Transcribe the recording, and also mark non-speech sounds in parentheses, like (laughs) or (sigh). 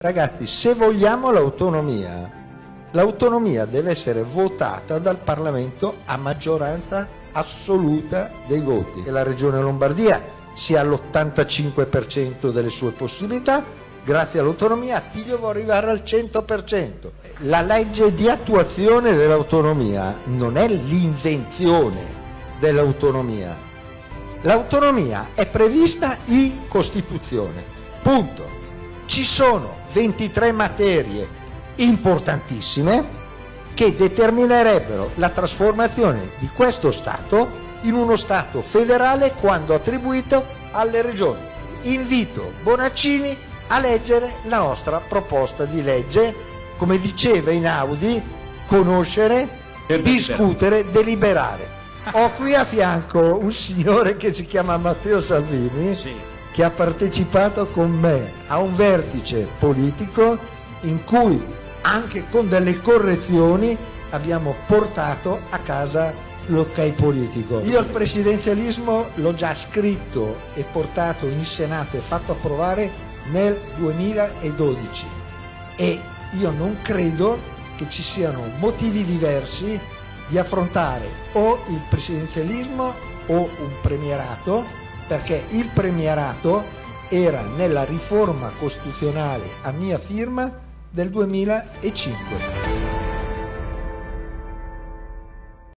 Ragazzi, se vogliamo l'autonomia, l'autonomia deve essere votata dal Parlamento a maggioranza assoluta dei voti. E la Regione Lombardia sia all'85% delle sue possibilità, grazie all'autonomia Attilio vuole arrivare al 100%. La legge di attuazione dell'autonomia non è l'invenzione dell'autonomia. L'autonomia è prevista in Costituzione. Punto. Ci sono 23 materie importantissime che determinerebbero la trasformazione di questo Stato in uno Stato federale quando attribuito alle regioni. Invito Bonaccini a leggere la nostra proposta di legge, come diceva Inaudi, conoscere, discutere, deliberare. (laughs) Ho qui a fianco un signore che si chiama Matteo Salvini, sì. Che ha partecipato con me a un vertice politico in cui anche con delle correzioni abbiamo portato a casa l'ok politico. Io il presidenzialismo l'ho già scritto e portato in Senato e fatto approvare nel 2012 e io non credo che ci siano motivi diversi di affrontare o il presidenzialismo o un premierato perché il premierato era nella riforma costituzionale a mia firma del 2005.